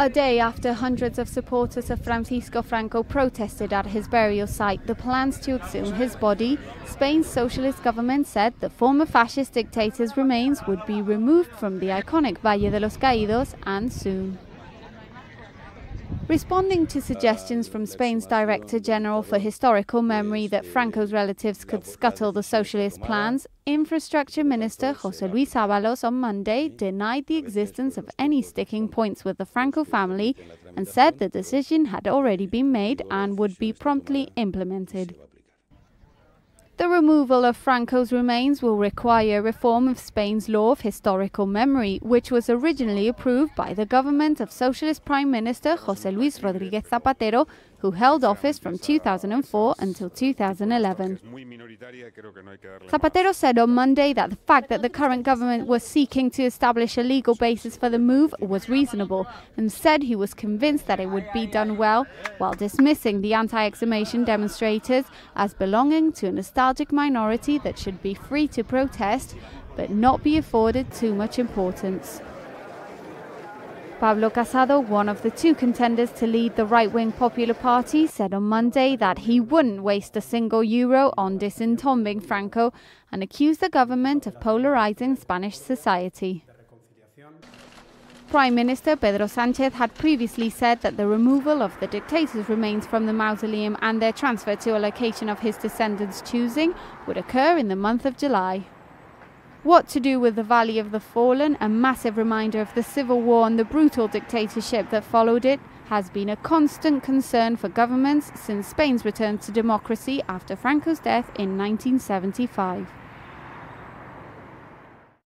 A day after hundreds of supporters of Francisco Franco protested at his burial site the plans to exhume his body, Spain's socialist government said the former fascist dictator's remains would be removed from the iconic Valle de los Caídos and soon. Responding to suggestions from Spain's Director General for Historical Memory that Franco's relatives could scuttle the socialist plans, Infrastructure Minister José Luis Ábalos on Monday denied the existence of any sticking points with the Franco family and said the decision had already been made and would be promptly implemented. The removal of Franco's remains will require reform of Spain's law of historical memory, which was originally approved by the government of Socialist Prime Minister José Luis Rodríguez Zapatero, who held office from 2004 until 2011. Zapatero said on Monday that the fact that the current government was seeking to establish a legal basis for the move was reasonable and said he was convinced that it would be done well, while dismissing the anti exhumation demonstrators as belonging to a nostalgic minority that should be free to protest but not be afforded too much importance. Pablo Casado, one of the two contenders to lead the right wing Popular Party, said on Monday that he wouldn't waste a single euro on disentombing Franco and accused the government of polarizing Spanish society. Prime Minister Pedro Sanchez had previously said that the removal of the dictator's remains from the mausoleum and their transfer to a location of his descendants' choosing would occur in the month of July. What to do with the Valley of the Fallen, a massive reminder of the civil war and the brutal dictatorship that followed it, has been a constant concern for governments since Spain's return to democracy after Franco's death in 1975.